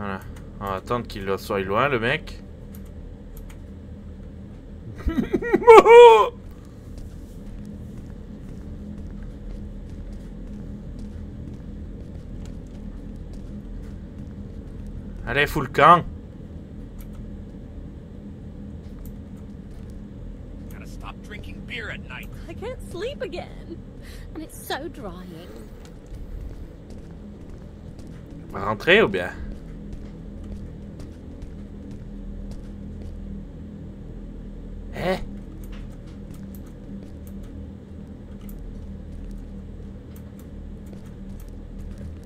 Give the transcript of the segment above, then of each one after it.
Voilà. On va attendre qu'il soit loin, le mec. Allez, fous le camp. Gotta stop drinking beer at night. I can't sleep again. And it's so drying. On va rentrer ou bien? Eh?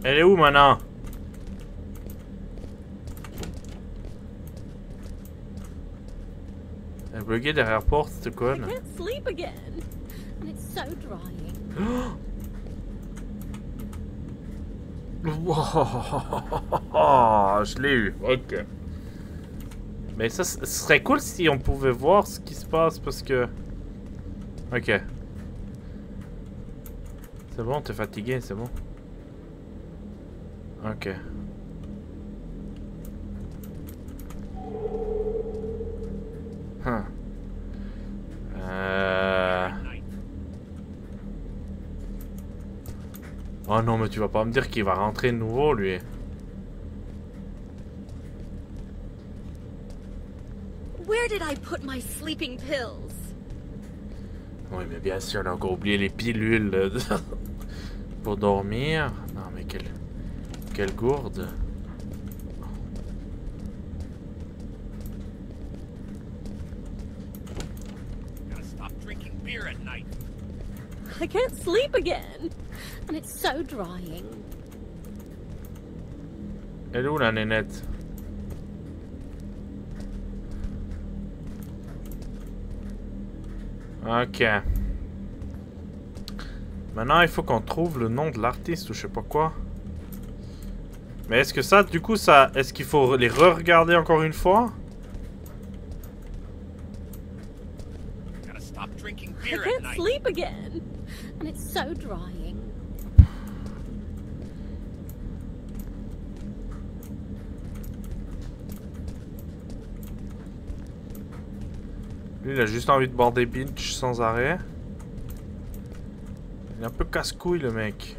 Elle est où maintenant? Elle est buguée derrière la porte, cette I conne. can't sleep again. And it's so drying. Oh, je l'ai eu. Ok. Mais ça, serait cool si on pouvait voir ce qui se passe parce que... Ok. C'est bon, t'es fatigué, c'est bon. Ok. Huh. Euh... Oh non, mais tu vas pas me dire qu'il va rentrer de nouveau, lui. Where did I put my sleeping pills? Oui, mais bien sûr, on a encore oublié les pilules euh, pour dormir. Non, mais quelle, quelle gourde. I can't sleep again. And it's so drying. Elle est où la nénette? Ok. Maintenant, il faut qu'on trouve le nom de l'artiste ou je sais pas quoi. Mais est-ce que ça, du coup, ça... Est-ce qu'il faut les re-regarder encore une fois? I can't sleep again. And it's so. Lui, il a juste envie de boire des binges sans arrêt. Il est un peu casse-couille, le mec.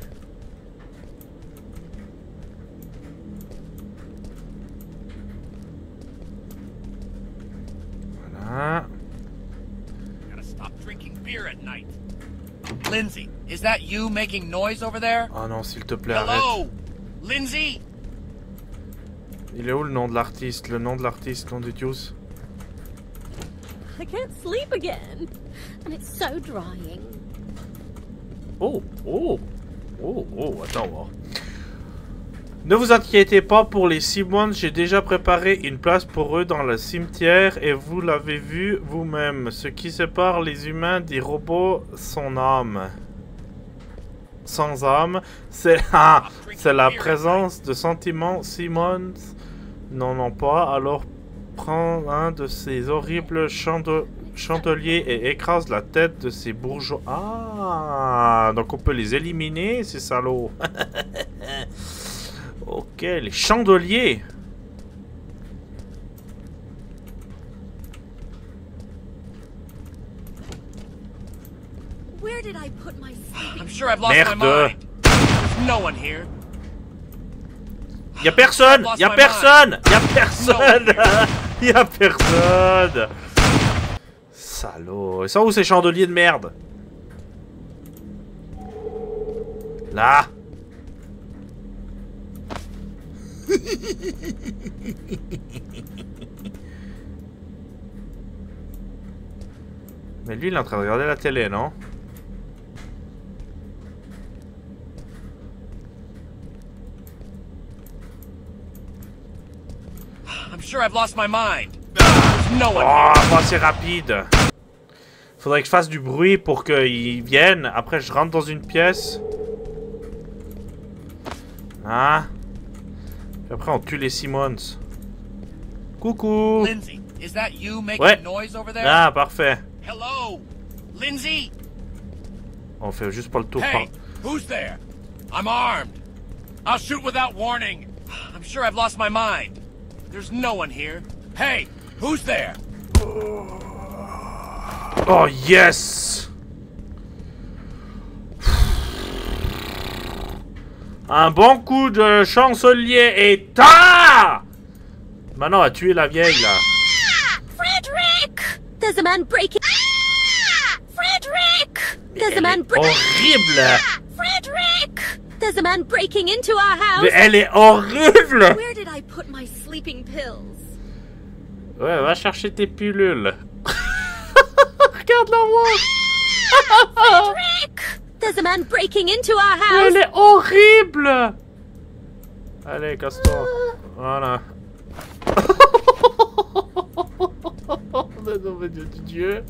Voilà. Lindsay, is that you making noise over there? Oh non, s'il te plaît, arrête. Hello? Lindsay? Il est où le nom de l'artiste? Le nom de l'artiste, nom Dieu I can't sleep again. And it's so drying. Oh, oh, oh, oh, attends, voir. Ne vous inquiétez pas pour les Simmons, j'ai déjà préparé une place pour eux dans le cimetière et vous l'avez vu vous-même. Ce qui sépare les humains des robots, son âme. Sans âme, c'est ah, c'est la présence de sentiments Simmons n'en ont pas, alors prends un de ces horribles chande- chandeliers et écrase la tête de ces bourgeois. Ah, donc on peut les éliminer, ces salauds. ok, les chandeliers. Where did I put my I'm sure I've lost Merde. my mind. There's no one here. Y a personne, Lost y a my personne, y a personne, y a personne. Salaud. Ils sont où ces chandeliers de merde? Là. Mais lui, il est en train de regarder la télé, non I'm sure I've lost my mind. There's no one Oh, here. pas assez rapide. Faudrait que je fasse du bruit pour qu'ils viennent. Après, je rentre dans une pièce. Ah. Puis après, on tue les Simmons. Coucou. Lindsay, is that you making Ouais. noise over there? Ah, parfait. Hello? Lindsay? On fait juste pas le tour. Hey, who's there? I'm armed. I'll shoot without warning. I'm sure I've lost my mind. There's no one here. Hey, who's there? Oh yes Un bon coup de chancelier et ta Maintenant, a tué la vieille là. Frederick! There's a man breaking. Frederick! There's a man breaking. horrible Frederick! There's a man breaking into our Mais house. elle est horrible I put my sleeping pills? Ouais, va chercher tes pilules. Regarde-la moi Frederick! There's a man breaking into our house. Elle est horrible Allez, casse-toi. Voilà. non, mais Dieu de Dieu.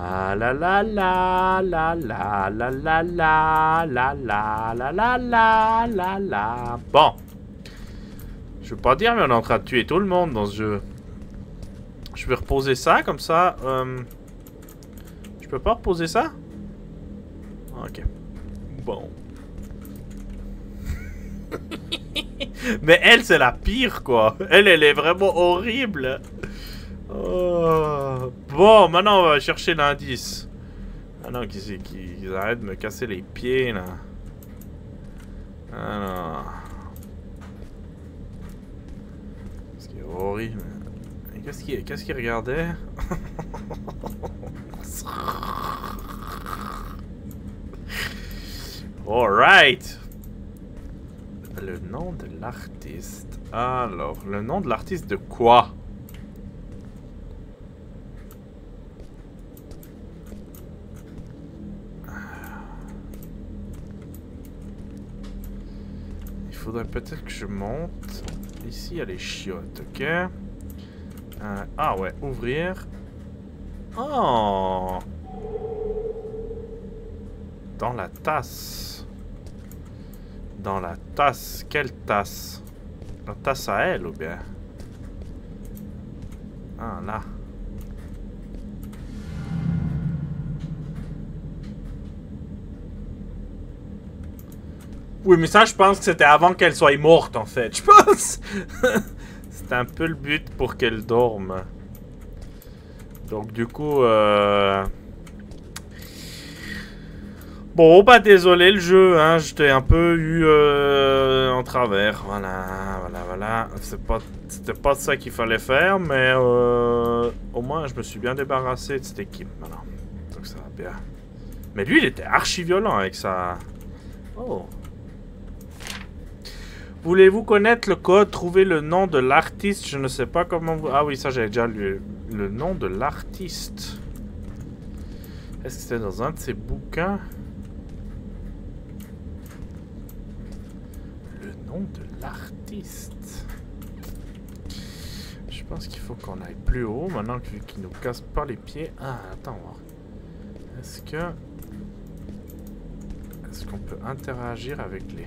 La la la la la la la la la la la la la la la la Bon. Je veux pas dire, mais on est en train de tuer tout le monde dans ce jeu. Je vais reposer ça, comme ça... euh, Je peux pas reposer ça Ok. Bon. Mais elle, c'est la pire, quoi. Elle, elle est vraiment horrible. Oh. Bon, maintenant, on va chercher l'indice. Maintenant qu'ils arrêtent de me casser les pieds, là. Alors. Ce qui est horrible. Qu'est-ce qu'il qu'est-ce qu'il regardait? Alright. Le nom de l'artiste. Alors, le nom de l'artiste de quoi? Faudrait peut-être que je monte. Ici, il y a les chiottes, ok Euh, Ah ouais, ouvrir. Oh Dans la tasse. Dans la tasse. Quelle tasse? La tasse à elle ou bien? Ah là. Oui, mais ça, je pense que c'était avant qu'elle soit morte, en fait. Je pense. c'était un peu le but pour qu'elle dorme. Donc, du coup, euh... Bon, bah désolé le jeu, hein, je t'ai un peu eu euh, en travers, voilà, voilà, voilà. C'est pas, c'était pas ça qu'il fallait faire, mais euh, au moins je me suis bien débarrassé de cette équipe maintenant. Donc ça va bien. Mais lui, il était archi violent avec ça. Oh. Voulez-vous connaître le code Trouver le nom de l'artiste? Je ne sais pas comment vous... Ah oui, ça j'avais déjà lu. Le nom de l'artiste. Est-ce que c'était dans un de ses bouquins? Le nom de l'artiste. Je pense qu'il faut qu'on aille plus haut maintenant que- qu'il nous casse pas les pieds. Ah, attends. Est-ce que... Est-ce qu'on peut interagir avec les...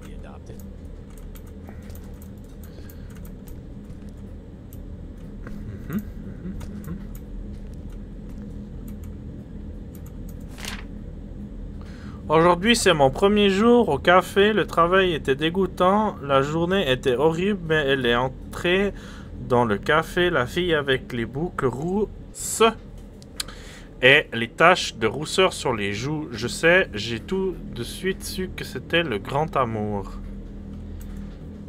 Aujourd'hui, c'est mon premier jour au café. Le travail était dégoûtant. La journée était horrible, mais elle est entrée dans le café. La fille avec les boucles rousses et les taches de rousseur sur les joues. Je sais, j'ai tout de suite su que c'était le grand amour.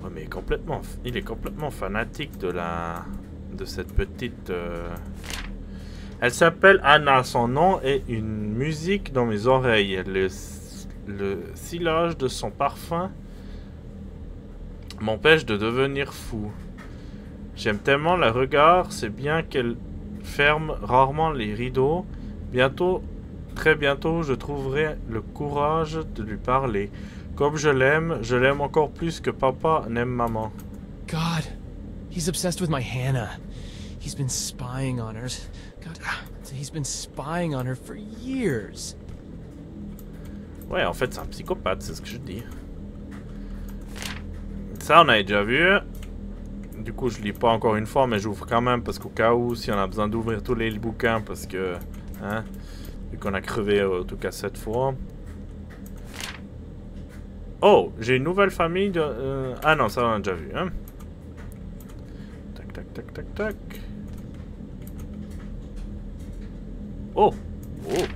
Ouais, mais complètement, il est complètement fanatique de la, de cette petite. euh, Elle s'appelle Anna. Son nom est une musique dans mes oreilles. Le, le silage de son parfum m'empêche de devenir fou. J'aime tellement le regard, c'est bien qu'elle ferme rarement les rideaux. Bientôt, très bientôt, je trouverai le courage de lui parler. Comme je l'aime, je l'aime encore plus que papa n'aime maman. God, he's obsessed with my Hannah. He's been spying on her. God, he's been spying on her for years. Ouais, en fait, c'est un psychopathe, c'est ce que je dis. Ça, on a déjà vu. Du coup, je lis pas encore une fois, mais j'ouvre quand même parce qu'au cas où, si on a besoin d'ouvrir tous les bouquins, parce que, hein, vu qu'on a crevé en tout cas cette fois. Oh, j'ai une nouvelle famille de... euh, Ah non, ça on a déjà vu, hein. Tac, tac, tac, tac, tac. Oh, oh.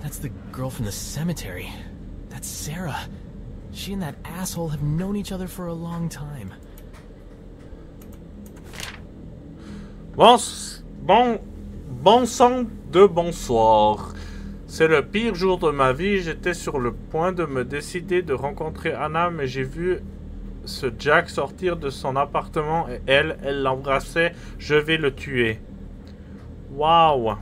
That's the girl from the cemetery. That's Sarah. She and that asshole have known each other for a long time. Bon, bon, bon sang de bonsoir. C'est le pire jour de ma vie. J'étais sur le point de me décider de rencontrer Anna, mais j'ai vu ce Jack sortir de son appartement et elle, elle l'embrassait. Je vais le tuer. Waouh.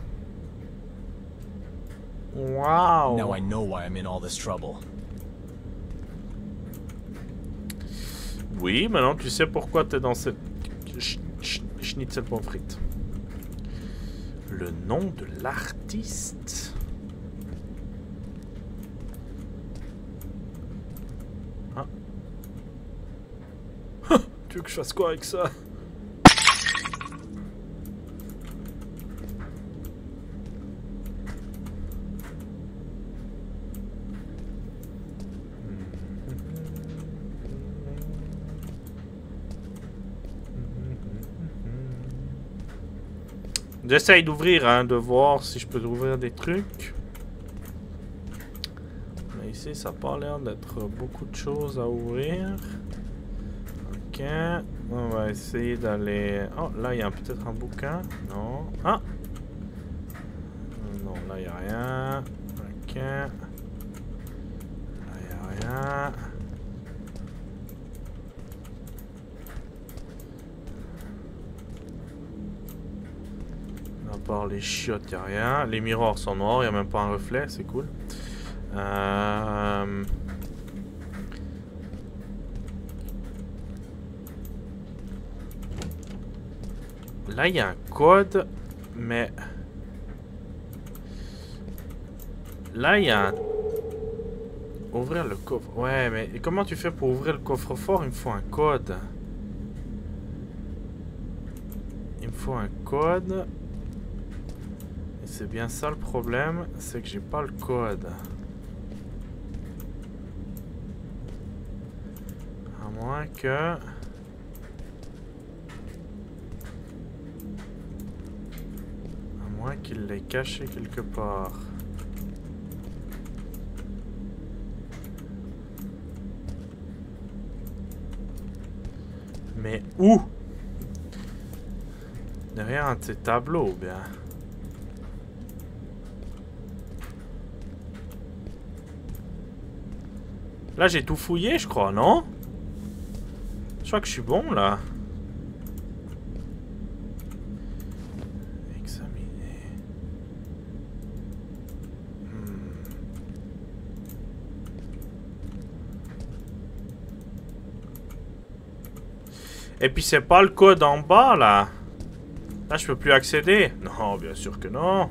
Waouh. Now I know why I'm in all this trouble. Oui, maintenant tu sais pourquoi t'es dans cette sch- sch- schnitzel pommes frites. Le nom de l'artiste. Que je fasse quoi avec ça J'essaye d'ouvrir, hein, de voir si je peux ouvrir des trucs. Mais ici, ça n'a pas l'air d'être beaucoup de choses à ouvrir. On va essayer d'aller... Oh, là, il y a peut-être un bouquin. Non. Ah Non, là, il n'y a rien. Ok. Là, il n'y a rien. À part les chiottes, y a rien. Les miroirs sont noirs, y a même pas un reflet, c'est cool. Euh... Là, il y a un code, mais... Là, il y a un... Ouvrir le coffre. Ouais, mais comment tu fais pour ouvrir le coffre-fort? Il me faut un code. Il me faut un code. Et c'est bien ça le problème, c'est que j'ai pas le code. À moins que... qu'il l'ait caché quelque part. Mais où? Derrière un de ces tableaux, bien? Là, j'ai tout fouillé, je crois, non? Je crois que je suis bon, là. Et puis, c'est pas le code en bas, là. Là, je peux plus accéder. Non, bien sûr que non.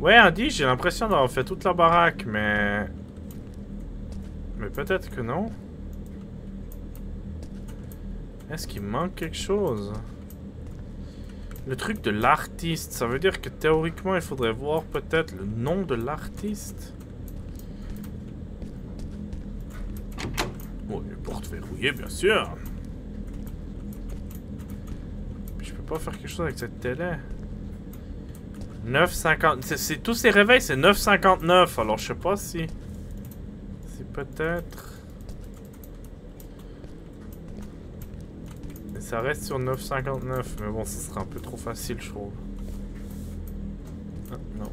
Ouais, Andy, j'ai l'impression d'avoir fait toute la baraque, mais... Mais peut-être que non. Est-ce qu'il manque quelque chose? Le truc de l'artiste, ça veut dire que théoriquement, il faudrait voir peut-être le nom de l'artiste? Une porte verrouillée, bien sûr. Je peux pas faire quelque chose avec cette télé. 9,50. c'est- tous ces réveils, c'est 9,59. Alors je sais pas si. C'est peut-être. Ça reste sur 9,59. Mais bon, ce sera un peu trop facile, je trouve. Ah, non.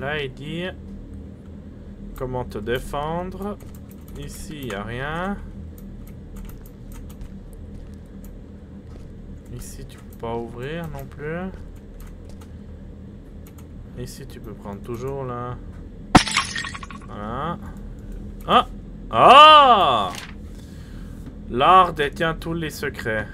Là, il dit. Comment te défendre. Ici, il a rien. Ici, tu peux pas ouvrir non plus. Ici, tu peux prendre toujours là. Voilà. Ah Ah L'art détient tous les secrets.